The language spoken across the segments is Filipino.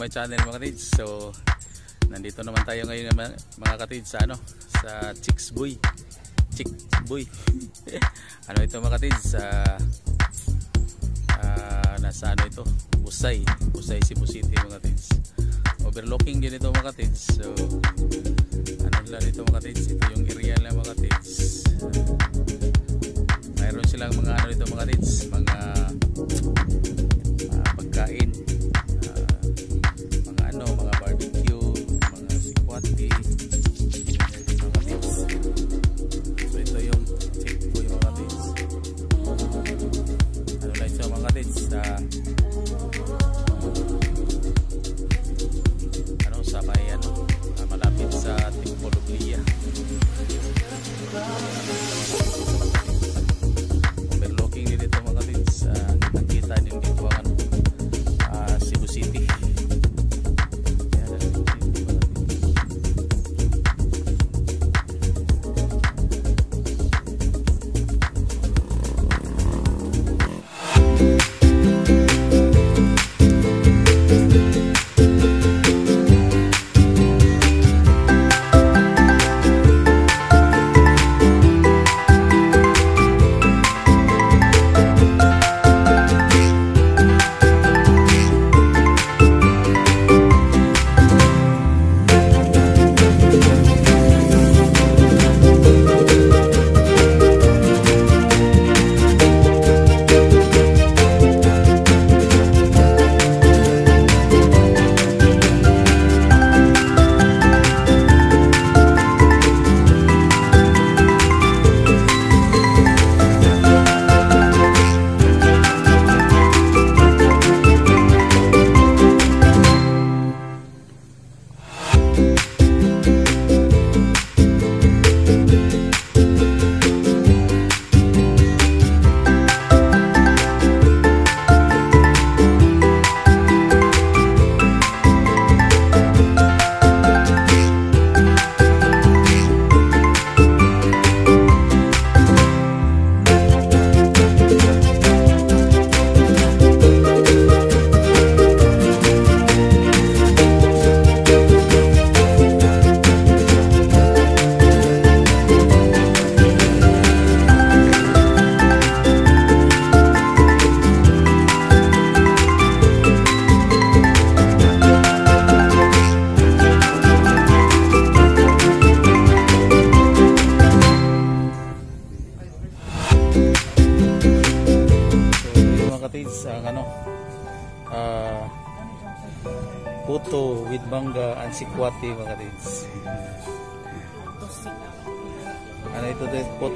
My channel mga katids. So, nandito naman tayo ngayon mga mga katids sa ano, sa Chicks Boy. Chicks Boy. ano ito mga katids? Sa ah, nasa ano ito? Busay. Busay Cebu City mga katids. Overlooking din ito mga katids. So, ano lang ito mga katids? Ito yung area lang mga katids. Mayroon silang mga ano dito mga katids, mga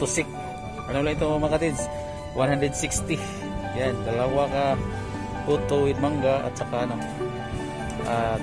din? Puto sik. Ano lang ito mga katids? 160. Yan, dalawa ka puto with mangga at saka ano, ah,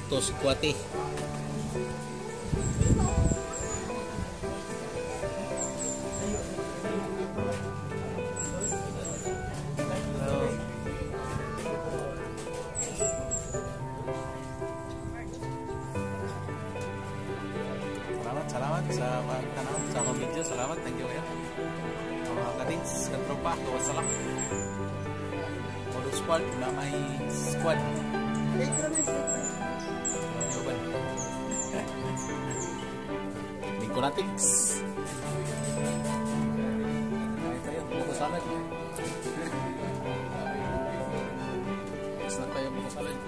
sikwati. Toto Squati. Salamat, salamat sa pagtanaw sa akong video. Salamat, thank you kayo. Mga katins, katropa, kawas salak. Modo squad na may squad. Yoban. Lingkunatics. Kain tayo, buko salad. Snack tayo, buko salad.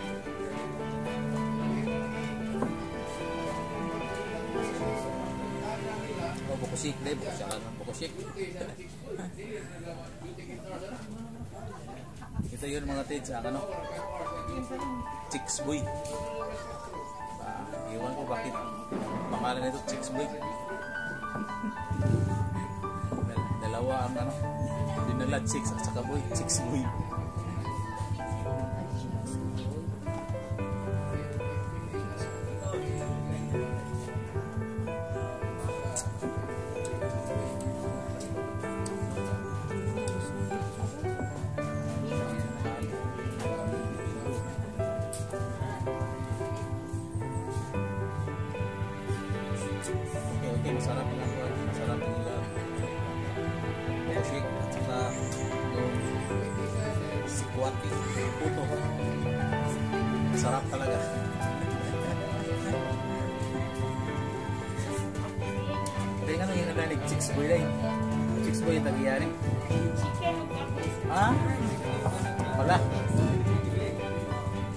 Oh, buko sik, deh. Buko salad buko sik. Ito yun mga tids, ang ano? Chicks Boy. Ah, iwan ko bakit pangalan nito Chicks. Dal- Dalawa ang ano, dinala Chicks at saka Boy, Chicks Boy. Okay, okay, masarap ang ano, masarap ang nila. Buko shake at saka yung sikwati, puto. Masarap talaga. Kaya nga nung yung nalalig, chicks boy na Chicks boy yung tagiyari. Ha? Wala.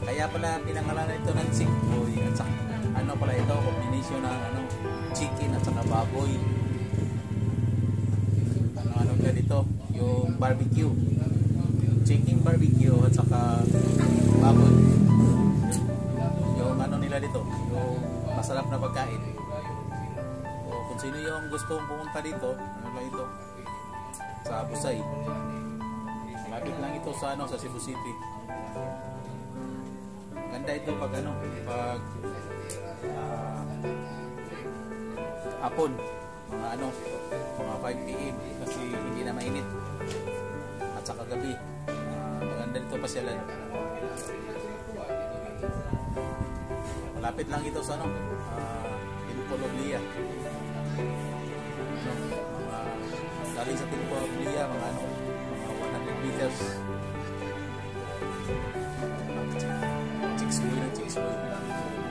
Kaya pala pinangalanan ito ng chick boy at saka ano pala ito, combination ng ano, chicken at saka baboy. Ano ano nila dito, yung barbecue. Chicken barbecue at saka baboy. Yung ano nila dito, yung masarap na pagkain. O kung sino yung gustong pumunta dito, ano lang ito, sa Busay. Malapit lang ito sa ano sa Cebu City. Ganda ito pag ano, pag ah, hapon, mga ano, mga 5 p.m. kasi hindi na mainit. At saka gabi, ah, maganda dito pasyalan. Malapit lang ito sa ano, uh, Tincologlia. Ano, mga, galing sa Tincologlia, mga ano, mga 100 meters. Chicks boy na chicks boy. Gusto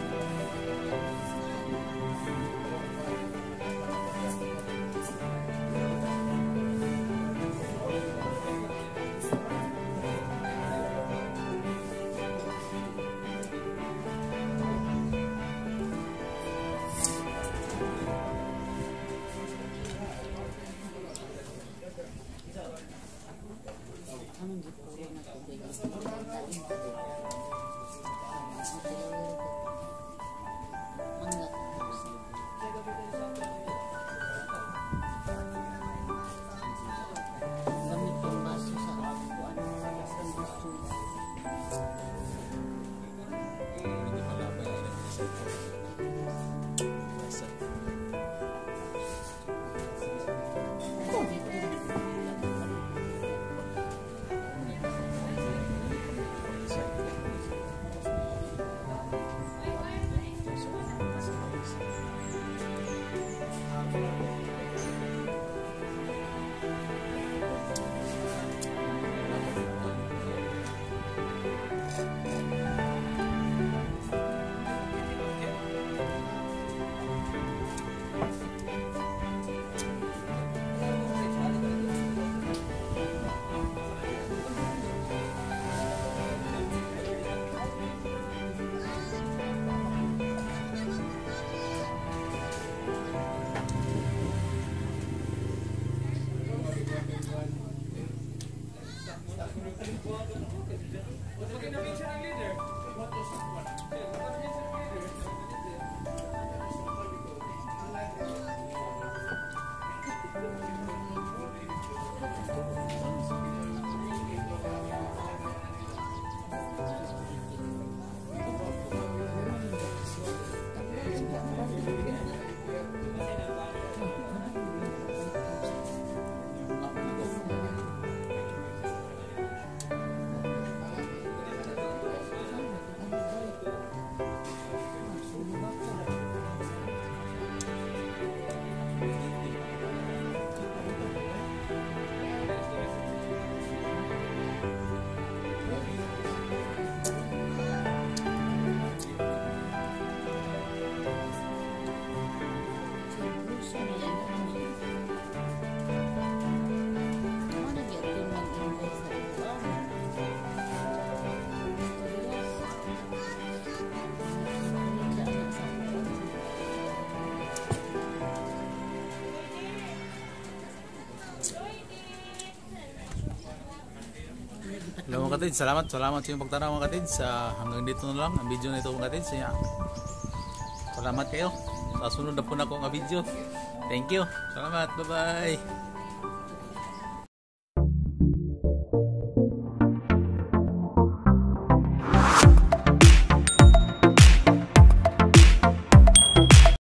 Hello mga katids, salamat, salamat sa inyong pagtanaw mga katids. Sa hanggang dito na lang ang video na ito mga katids. Kaya, salamat kayo. Sa sunod na po na ko nga video. Thank you. Salamat. Bye-bye.